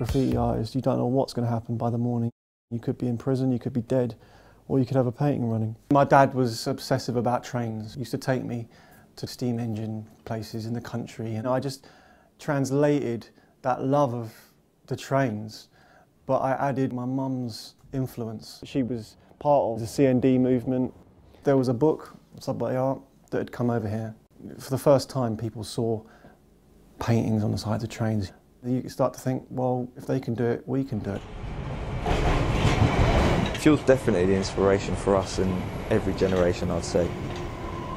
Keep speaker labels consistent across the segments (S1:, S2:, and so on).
S1: graffiti artist, you don't know what's going to happen by the morning. You could be in prison, you could be dead, or you could have a painting running. My dad was obsessive about trains. He used to take me to steam engine places in the country, and I just translated that love of the trains, but I added my mum's influence. She was part of the CND movement. There was a book, Subway Art, that had come over here. For the first time, people saw paintings on the sides of trains. You start to think, well, if they can do it, we can do it.
S2: Phil's definitely the inspiration for us in every generation, I'd say.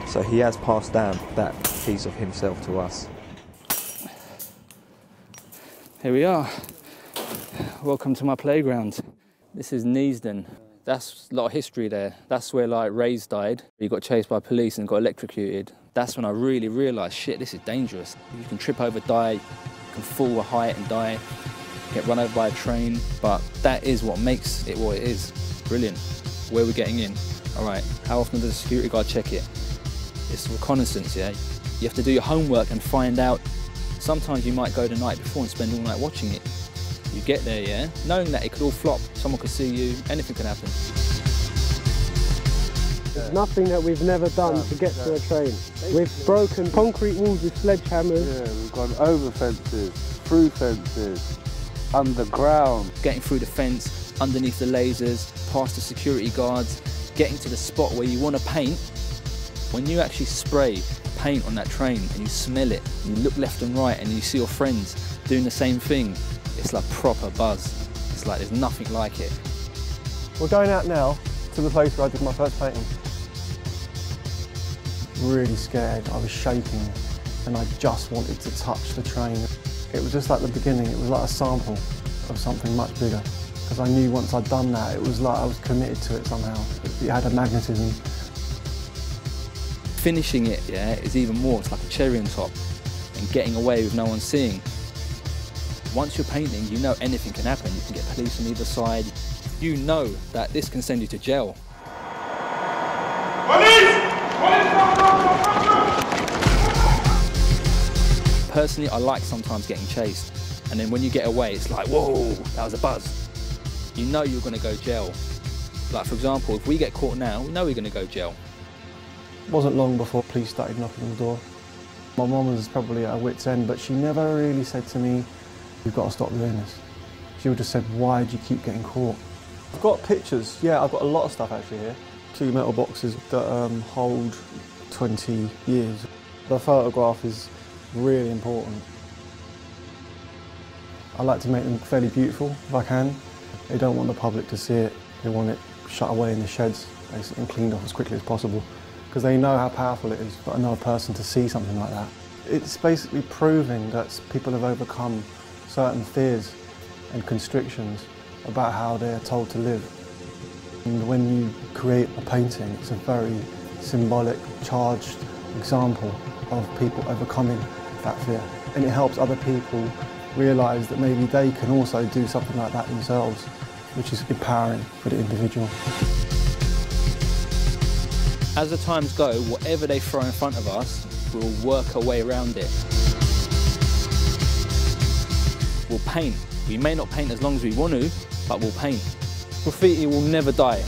S2: So he has passed down that piece of himself to us.
S3: Here we are. Welcome to my playground. This is Neasden. That's a lot of history there. That's where like Ray's died. He got chased by police and got electrocuted. That's when I really realised, shit, this is dangerous. You can trip over, die, you can fall a height and die, get run over by a train. But that is what makes it what it is. Brilliant. Where we're getting in. All right, how often does a security guard check it? It's reconnaissance, yeah? You have to do your homework and find out. Sometimes you might go the night before and spend all night watching it. You get there, yeah? Knowing that it could all flop, someone could see you, anything could happen.
S4: There's nothing that we've never done to get to a train. We've broken concrete walls with sledgehammers.
S5: Yeah, we've gone over fences, through fences, underground.
S3: Getting through the fence, underneath the lasers, past the security guards, getting to the spot where you want to paint. When you actually spray paint on that train and you smell it, and you look left and right and you see your friends doing the same thing, it's like proper buzz. It's like there's nothing like it.
S1: We're going out now to the place where I did my first painting. Really scared, I was shaking and I just wanted to touch the train. It was just like the beginning, it was like a sample of something much bigger. Because I knew once I'd done that, it was like I was committed to it somehow. It had a magnetism.
S3: Finishing it, yeah, is even more, it's like a cherry on top and getting away with no one seeing. Once you're painting, you know anything can happen. You can get police on either side. You know that this can send you to jail. Personally, I like sometimes getting chased. And then when you get away, it's like, whoa, that was a buzz. You know you're going to go jail. Like, for example, if we get caught now, we know we're going to go jail.
S1: It wasn't long before police started knocking on the door. My mum was probably at her wit's end, but she never really said to me, you've got to stop doing this. She would just said, why do you keep getting caught? I've got pictures, yeah, I've got a lot of stuff actually here. Two metal boxes that um, hold 20 years. The photograph is really important. I like to make them fairly beautiful if I can. They don't want the public to see it. They want it shut away in the sheds and cleaned off as quickly as possible because they know how powerful it is for another person to see something like that. It's basically proving that people have overcome certain fears and constrictions about how they're told to live. And when you create a painting, it's a very symbolic, charged example of people overcoming that fear. And it helps other people realise that maybe they can also do something like that themselves, which is empowering for the individual.
S3: As the times go, whatever they throw in front of us, we'll work our way around it. We'll paint. We may not paint as long as we want to, but we'll paint. Graffiti will never die.